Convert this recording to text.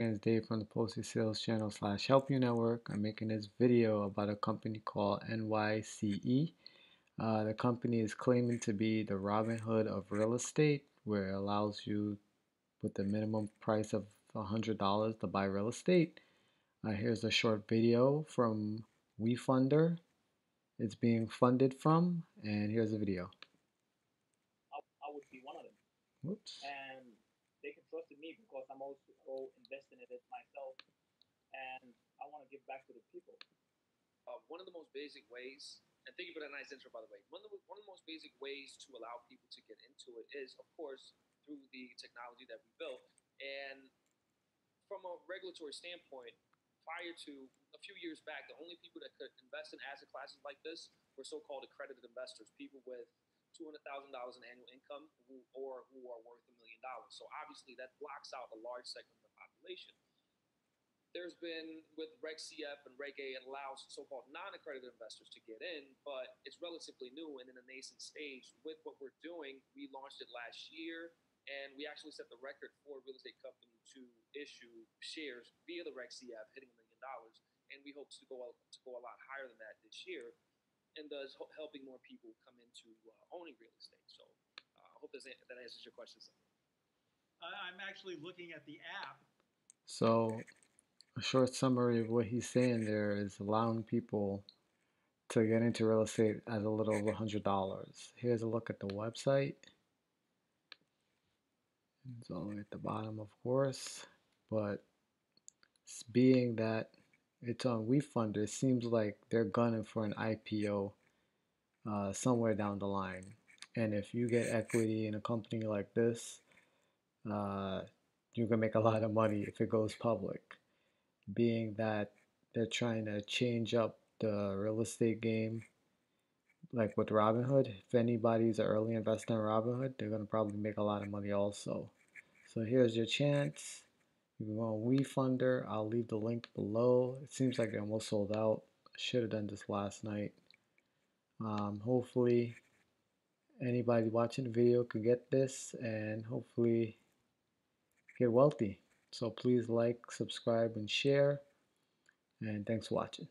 Is Dave from the Post Your Sales Channel slash Help You Network. I'm making this video about a company called NYCE. Uh, the company is claiming to be the Robin Hood of real estate, where it allows you with the minimum price of $100 to buy real estate. Uh, here's a short video from WeFunder. It's being funded from, and here's the video. I, I would be one of them. Whoops. And they can trust in me because I'm also investing in it myself, and I want to give back to the people. Uh, one of the most basic ways, and thank you for that nice intro, by the way. One of the, one of the most basic ways to allow people to get into it is, of course, through the technology that we built. And from a regulatory standpoint, prior to a few years back, the only people that could invest in asset classes like this were so-called accredited investors, people with $200,000 in annual income who, or who are worth a million dollars. So obviously that blocks out a large segment of the population. There's been with Reg CF and Reg A, it allows so-called non-accredited investors to get in, but it's relatively new and in a nascent stage. With what we're doing, we launched it last year, and we actually set the record for a real estate company to issue shares via the Reg CF, hitting a million dollars, and we hope to go to go a lot higher than that this year and thus helping more people come into uh, owning real estate. So uh, I hope that answers your question. I'm actually looking at the app. So, a short summary of what he's saying there is allowing people to get into real estate at a little over $100. Here's a look at the website. It's all the way at the bottom, of course, but being that it's on WeFunder. It seems like they're gunning for an IPO uh, somewhere down the line. And if you get equity in a company like this, uh, you can make a lot of money if it goes public. Being that they're trying to change up the real estate game, like with Robinhood. If anybody's an early investor in Robinhood, they're gonna probably make a lot of money also. So here's your chance. You can go on WeFunder. I'll leave the link below. It seems like they almost sold out. Should have done this last night. Um, hopefully, anybody watching the video could get this and hopefully get wealthy. So please like, subscribe, and share. And thanks for watching.